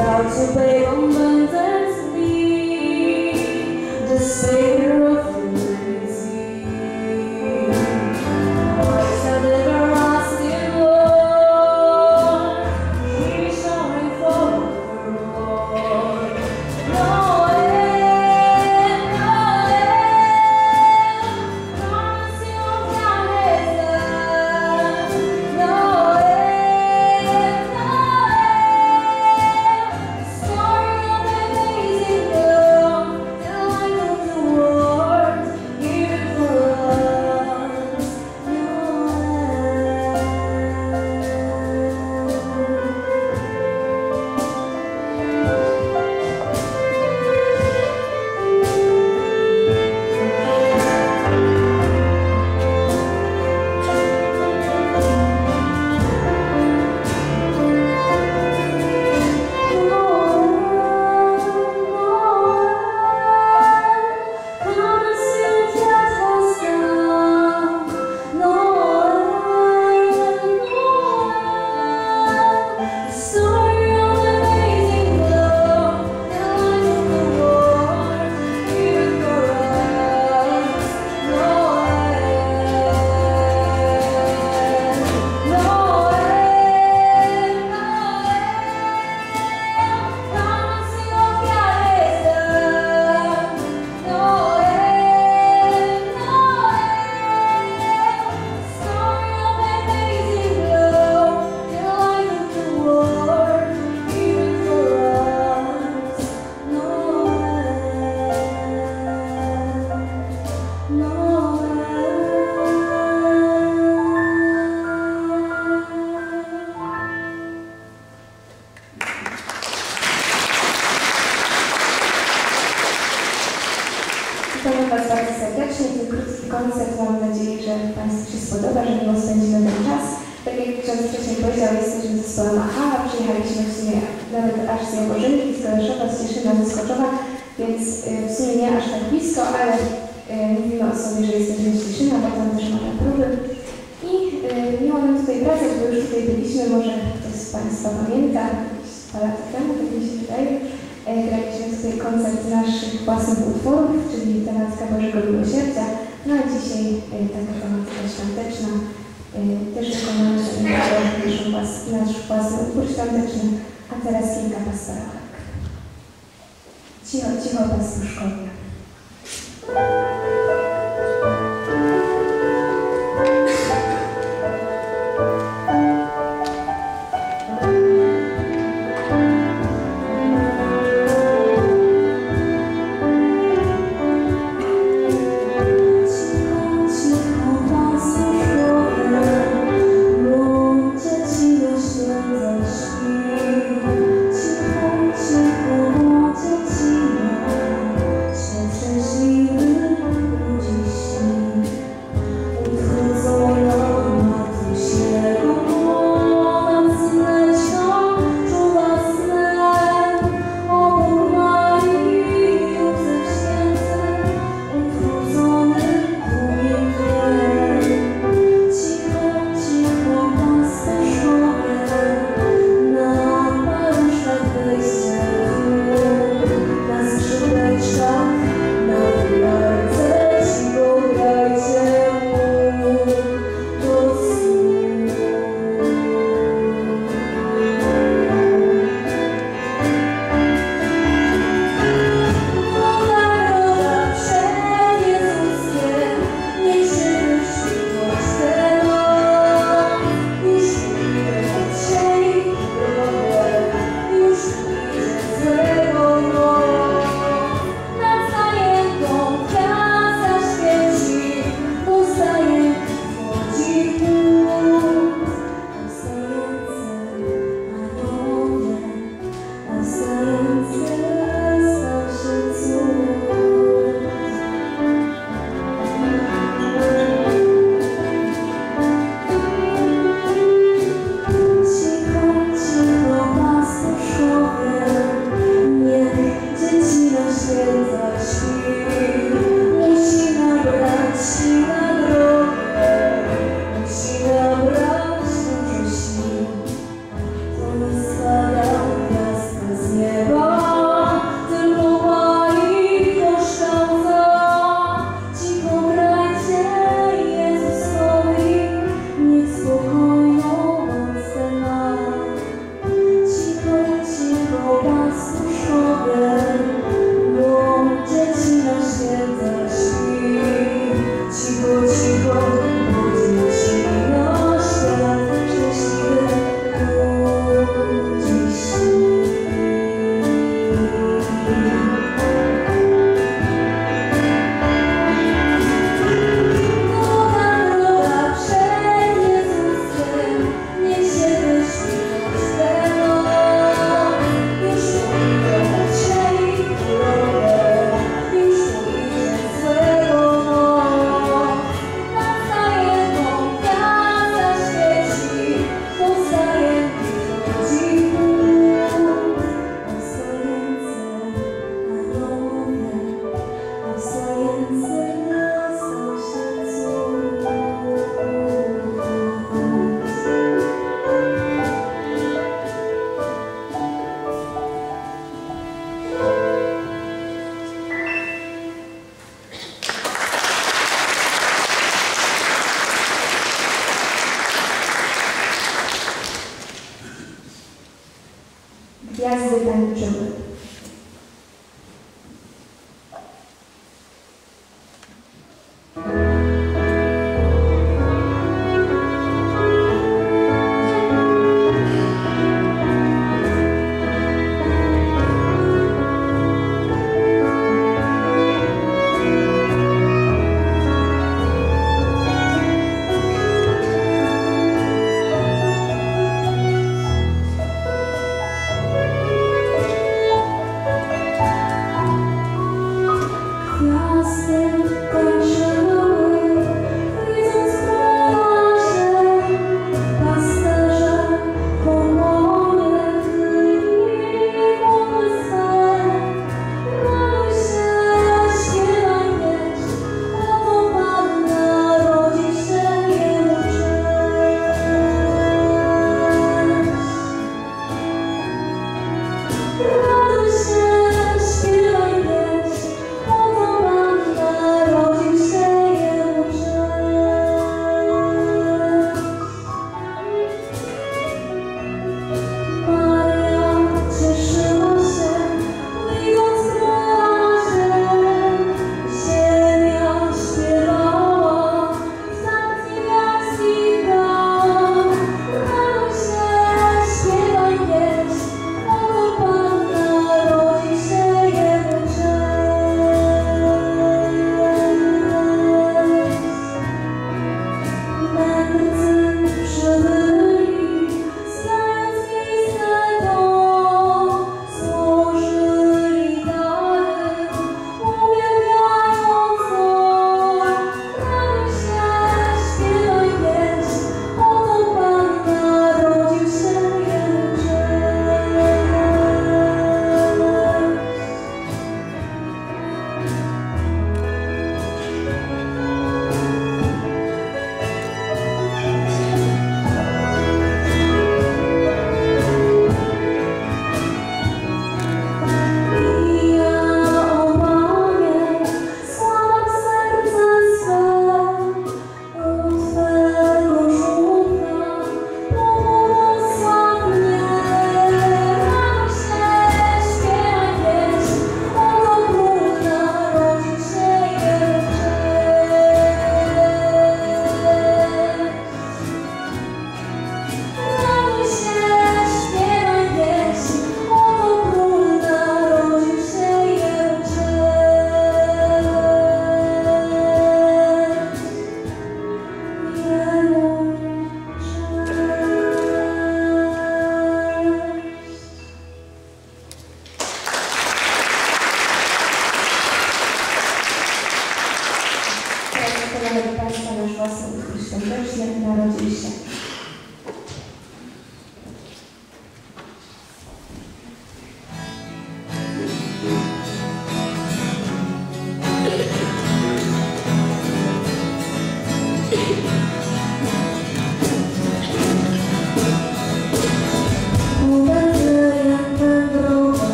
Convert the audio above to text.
about to play romance and sleep. The same. Witamy Was bardzo serdecznie. Ten krótki koncert mam nadzieję, że Państwu się spodoba, że miło spędzimy ten czas. Tak jak ksiądz wcześniej powiedział, jesteśmy zespołem AHA, przyjechaliśmy w sumie nawet aż z Jaworzynki, z Kaleszowa, z Cieszyna, z Skoczowa, więc y, w sumie nie aż tak blisko, ale y, mówimy o sobie, że jesteśmy z Cieszyna, bo tam też mamy próby. I y, miło nam tutaj wracać, bo już tutaj byliśmy, może ktoś z Państwa pamięta, jakieś dwa lata temu, tak mi się wydaje graliśmy sobie koncert naszych własnych utworów, czyli Tenacka Bożego Miłosierdzia, no a dzisiaj taka tematyka świąteczna, też wykonamy nasz własny utwór świąteczny, a teraz kilka pastorałek. Cicho, cicho, pasłuszkowie.